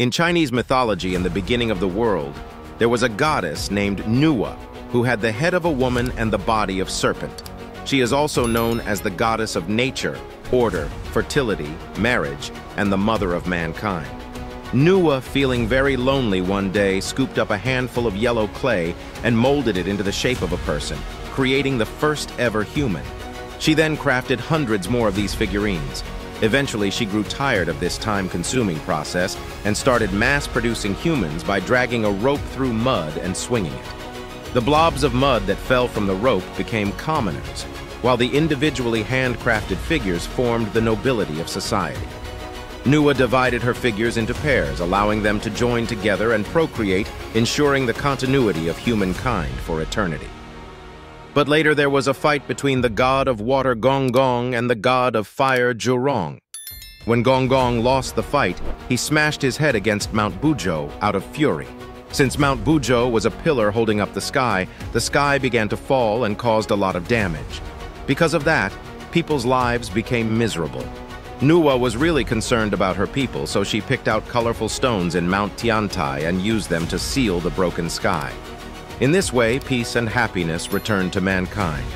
In Chinese mythology in the beginning of the world, there was a goddess named Nuwa, who had the head of a woman and the body of serpent. She is also known as the goddess of nature, order, fertility, marriage, and the mother of mankind. Nuwa, feeling very lonely one day, scooped up a handful of yellow clay and molded it into the shape of a person, creating the first ever human. She then crafted hundreds more of these figurines. Eventually, she grew tired of this time-consuming process and started mass-producing humans by dragging a rope through mud and swinging it. The blobs of mud that fell from the rope became commoners, while the individually handcrafted figures formed the nobility of society. Nuwa divided her figures into pairs, allowing them to join together and procreate, ensuring the continuity of humankind for eternity. But later there was a fight between the god of water Gong Gong and the god of fire Zhurong. When Gong Gong lost the fight, he smashed his head against Mount Buzhou out of fury. Since Mount Buzhou was a pillar holding up the sky, the sky began to fall and caused a lot of damage. Because of that, people's lives became miserable. Nuwa was really concerned about her people, so she picked out colorful stones in Mount Tiantai and used them to seal the broken sky. In this way, peace and happiness return to mankind.